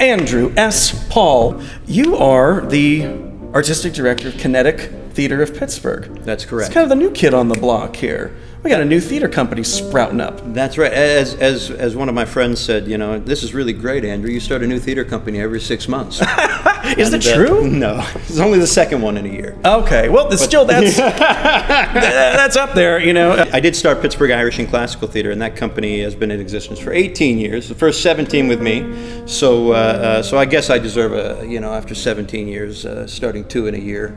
Andrew S. Paul, you are the artistic director of Kinetic Theater of Pittsburgh. That's correct. It's kind of the new kid on the block here. We got a new theater company sprouting up. That's right. As, as, as one of my friends said, you know, this is really great, Andrew. You start a new theater company every six months. Is And, it uh, true? no, it's only the second one in a year. Okay, well, it's still that's that's up there, you know. I did start Pittsburgh Irish and Classical Theater, and that company has been in existence for 18 years. The first 17 with me, so uh, uh, so I guess I deserve a you know after 17 years, uh, starting two in a year,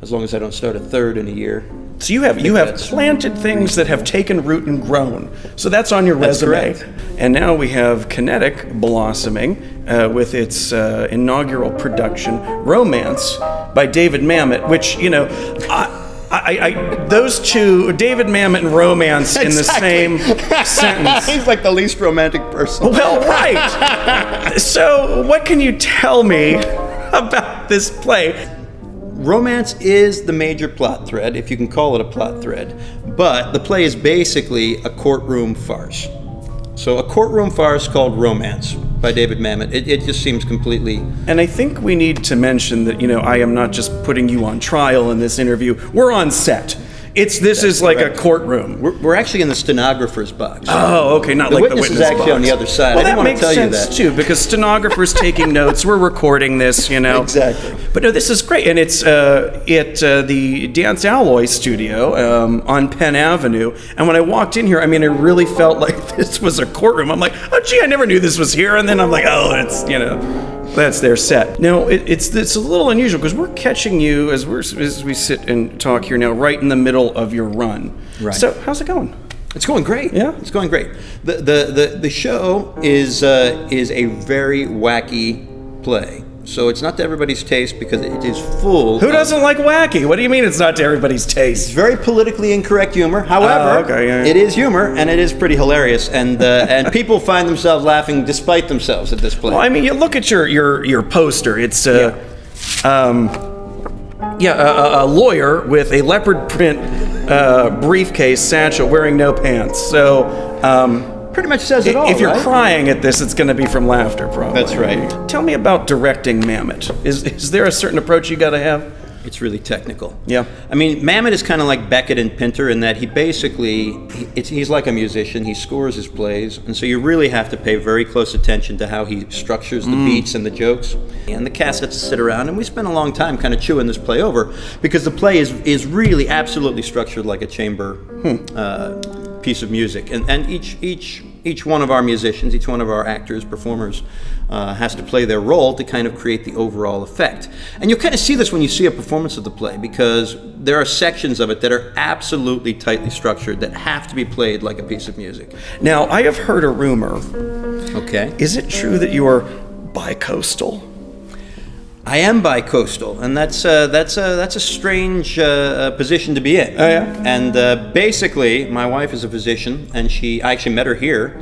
as long as I don't start a third in a year. So you have you have planted things that have taken root and grown. So that's on your That's resume. correct. And now we have Kinetic blossoming uh, with its uh, inaugural production, Romance, by David Mamet. Which you know, I, I, I those two, David Mamet and Romance, in the same sentence. He's like the least romantic person. Well, right. so, what can you tell me about this play? Romance is the major plot thread, if you can call it a plot thread, but the play is basically a courtroom farce. So, a courtroom farce called Romance by David Mamet. It, it just seems completely. And I think we need to mention that, you know, I am not just putting you on trial in this interview. We're on set. It's this is like correct. a courtroom. We're, we're actually in the stenographer's box. Oh, okay, not The like witness the is witness actually on the other side. Well, I didn't that want to tell you that. too, because stenographers taking notes. We're recording this, you know. Exactly. But no, this is great, and it's uh, at uh, the Dance Alloy Studio um, on Penn Avenue. And when I walked in here, I mean, I really felt like this was a courtroom. I'm like, oh, gee, I never knew this was here. And then I'm like, oh, it's you know, that's their set. Now it, it's it's a little unusual because we're catching you as we're as we sit and talk here now, right in the middle of your run. Right. So how's it going? It's going great. Yeah? it's going great. The the the, the show is uh, is a very wacky play. So it's not to everybody's taste because it is full. Who doesn't like wacky? What do you mean it's not to everybody's It's taste? very politically incorrect humor. However, Oh, okay, yeah, yeah. it is humor and it is pretty hilarious, and uh, and people find themselves laughing despite themselves at this play. Well, I mean, you look at your your your poster. It's uh, um, yeah, a, a- a lawyer with a leopard print uh, briefcase satchel, wearing no pants. So, um, Pretty much says it all. if you're right? crying at this, it's going to be from laughter, probably. That's right. Tell me about directing Mamet. Is is there a certain approach you got to have? It's really technical. Yeah. I mean, Mamet is kind of like Beckett and Pinter in that he basically he, it's, he's like a musician. He scores his plays, and so you really have to pay very close attention to how he structures the beats and the jokes. And the cast has to sit around, and we spent a long time kind of chewing this play over because the play is is really absolutely structured like a chamber uh, piece of music, and and each each each one of our musicians, each one of our actors, performers, uh, has to play their role to kind of create the overall effect. And you'll kind of see this when you see a performance of the play because there are sections of it that are absolutely tightly structured that have to be played like a piece of music. Now, I have heard a rumor. Okay. Is it true that you are bicoastal? I am bi-coastal, and that's uh, that's a that's a strange uh, uh, position to be in. Oh, yeah? And uh, basically, my wife is a physician, and she I actually met her here.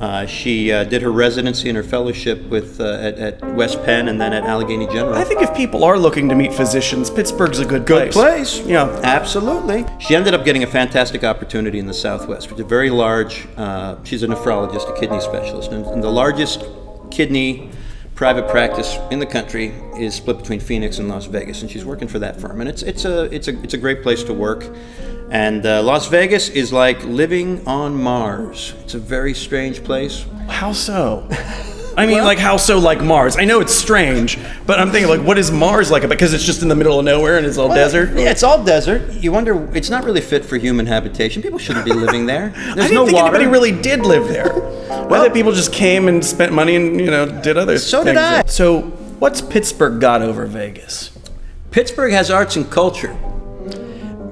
Uh, she uh, did her residency and her fellowship with uh, at, at West Penn, and then at Allegheny General. I think if people are looking to meet physicians, Pittsburgh's a good place. place. Yeah. absolutely. She ended up getting a fantastic opportunity in the Southwest, which is a very large. Uh, she's a nephrologist, a kidney specialist, and, and the largest kidney private practice in the country is split between Phoenix and Las Vegas, and she's working for that firm, and it's it's a it's a it's a great place to work. And uh, Las Vegas is like living on Mars. It's a very strange place. How so? I mean, like how so? Like Mars? I know it's strange, but I'm thinking like, what is Mars like? Because it's just in the middle of nowhere and it's all desert. Yeah, it's all desert. You wonder, it's not really fit for human habitation. People shouldn't be living there. There's I didn't no think water. anybody really did live there. Well, that people just came and spent money and you know did other So things. did I. So what's Pittsburgh got over Vegas? Pittsburgh has arts and culture.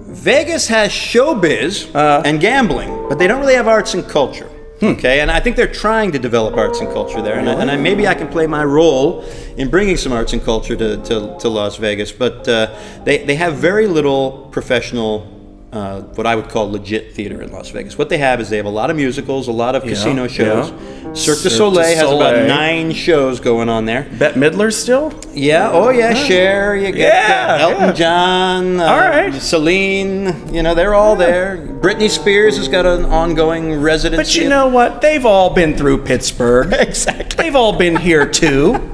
Vegas has showbiz Uh. and gambling, but they don't really have arts and culture. Hmm. Okay, and I think they're trying to develop arts and culture there, and, I, and I, maybe I can play my role in bringing some arts and culture to, to, to Las Vegas. But uh, they, they have very little professional uh, what I would call legit theater in Las Vegas. What they have is they have a lot of musicals, a lot of casino shows. yeah. Cirque du du Soleil has about nine shows going on there. Bette Midler still? Yeah. Oh, yeah. Cher. You get Yeah, uh, Elton yeah. John. Uh, All right. Celine. You know, they're all there. Britney Spears has got an ongoing residency. But you know what? They've all been through Pittsburgh. exactly. They've all been here too.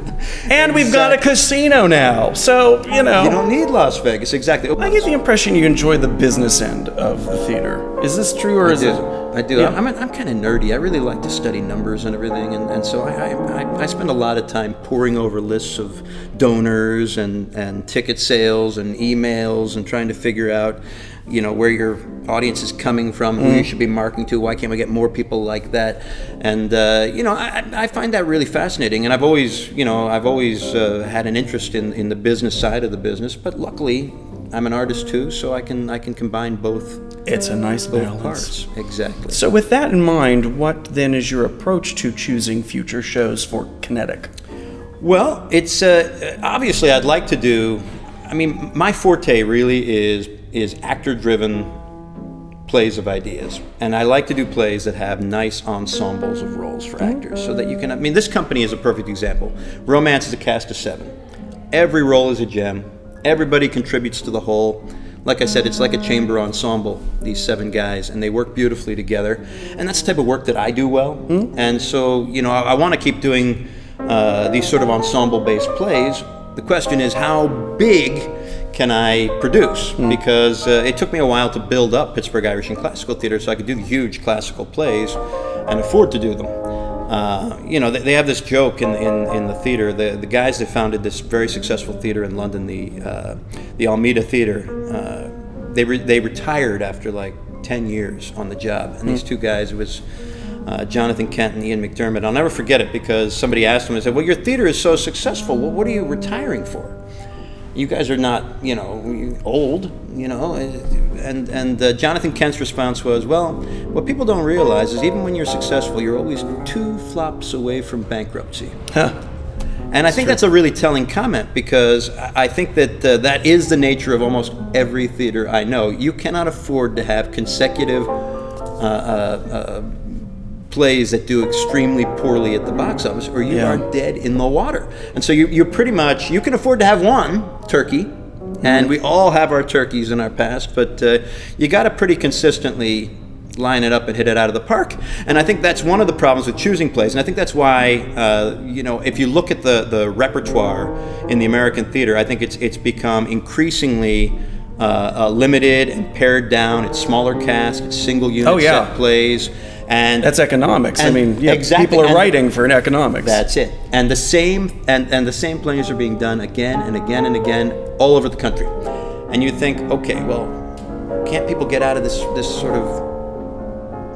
And we've got a casino now. So, you know. You don't need Las Vegas. Exactly. I get the impression you enjoy the business end of the theater. Is this true or I is do. it? I do. Yeah. I'm, I'm kind of nerdy. I really like to study numbers and everything, and, and so I, I, I, spend a lot of time poring over lists of donors and, and ticket sales and emails and trying to figure out, you know, where your audience is coming from, who you should be marketing to. Why can't we get more people like that? And uh, you know, I, I find that really fascinating. And I've always, you know, I've always uh, had an interest in, in the business side of the business. But luckily, I'm an artist too, so I can I can combine both It's a nice both balance. parts. Exactly. So, with that in mind, what then is your approach to choosing future shows for Kinetic? Well, it's uh, obviously I'd like to do. I mean, my forte really is is actor-driven plays of ideas, and I like to do plays that have nice ensembles of roles for actors, so that you can. I mean, this company is a perfect example. Romance is a cast of seven. Every role is a gem. Everybody contributes to the whole. Like I said, it's like a chamber ensemble, these seven guys, and they work beautifully together. And that's the type of work that I do well. And so, you know, I, I want to keep doing uh, these sort of ensemble based plays. The question is, how big can I produce? Because uh, it took me a while to build up Pittsburgh Irish and Classical Theater so I could do the huge classical plays and afford to do them. Uh, you know, they, they have this joke in, in, in the theater. The, the guys that founded this very successful theater in London, the, uh, the Almeida Theater, uh, they, re- they retired after like 10 years on the job. And these two guys, it was uh, Jonathan Kent and Ian McDiarmid. I'll never forget it because somebody asked them, I said, Well, your theater is so successful. Well, what are you retiring for? You guys are not, you know, old, you know. And and uh, Jonathan Kent's response was, well, what people don't realize is even when you're successful, you're always two flops away from bankruptcy. Huh. And I think that's a really telling comment because I think that uh, that is the nature of almost every theater I know. You cannot afford to have consecutive uh, uh, uh, plays that do extremely poorly at the box office, or you Yeah. are dead in the water. And so you, you're pretty much you can afford to have one turkey, and we all have our turkeys in our past, but uh, you got to pretty consistently line it up and hit it out of the park. And I think that's one of the problems with choosing plays. And I think that's why, uh, you know, if you look at the, the repertoire in the American theater, I think it's, it's become increasingly uh, uh, limited and pared down. It's smaller cast, it's single unit Oh, yeah. set plays. And That's economics. I mean, yeah, exactly, people are and- writing for an economics. that's it. And the same and, and the same plays are being done again and again and again all over the country. And you think, okay, well, can't people get out of this this sort of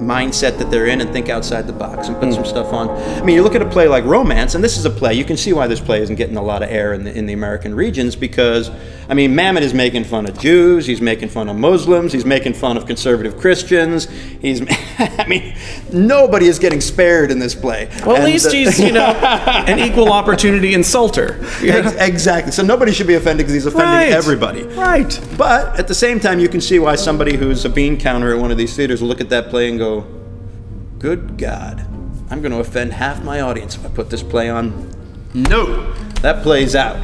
mindset that they're in and think outside the box and put some stuff on. I mean, you look at a play like Romance, and this is a play. You can see why this play isn't getting a lot of air in the in the American regions because, I mean, Mamet is making fun of Jews, he's making fun of Muslims, he's making fun of conservative Christians. He's, I mean, nobody is getting spared in this play. well, at And, least uh, he's, you know, an equal opportunity insulter. Ex- exactly. So nobody should be offended because he's offending Right. everybody. Right. But at the same time, you can see why somebody who's a bean counter at one of these theaters will look at that play and go, "Good God, I'm going to offend half my audience if I put this play on." No, that plays out.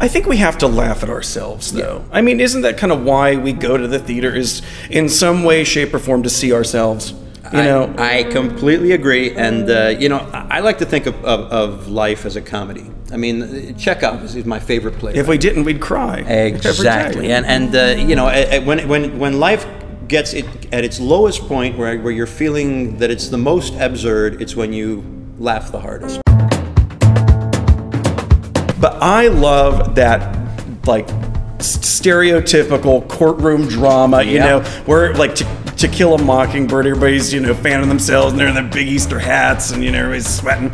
I think we have to laugh at ourselves, though. I mean, isn't that kind of why we go to the theater? Is in some way, shape, or form to see ourselves? You know, I, I completely agree, and uh, you know, I like to think of, of, of life as a comedy. I mean, Chekhov is is my favorite play. if we didn't, we'd cry. Exactly, and and uh, you know when when when life gets it at its lowest point, where where you're feeling that it's the most absurd, it's when you laugh the hardest. But I love that, like, stereotypical courtroom drama, you Yeah. know, where, like, to, to Kill a Mockingbird, everybody's, you know, fanning themselves and they're in their big Easter hats and, you know, everybody's sweating.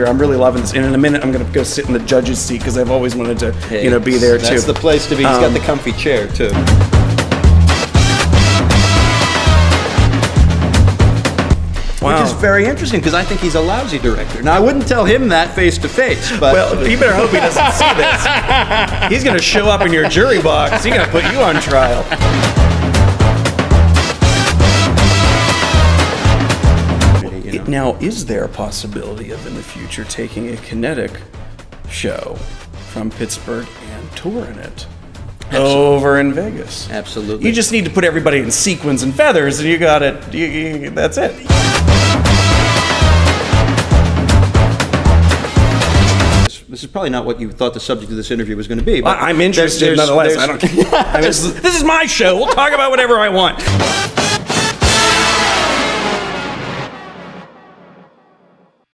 Here, I'm really loving this. And in a minute, I'm going to go sit in the judge's seat because I've always wanted to, you know, be there too. That's the place to be. He's got Um, the comfy chair too. Wow. Which is very interesting because I think he's a lousy director. Now I wouldn't tell him that face to face, but Well, you better hope he doesn't see this. He's going to show up in your jury box. He's going to put you on trial. Now, is there a possibility of in the future taking a kinetic show from Pittsburgh and touring it over in Vegas? Absolutely. You just need to put everybody in sequins and feathers, and you got it. You, you, that's it. this is probably not what you thought the subject of this interview was going to be. But I- I'm interested there's- nonetheless. there's- I don't. I mean, this, is, this is my show. We'll talk about whatever I want.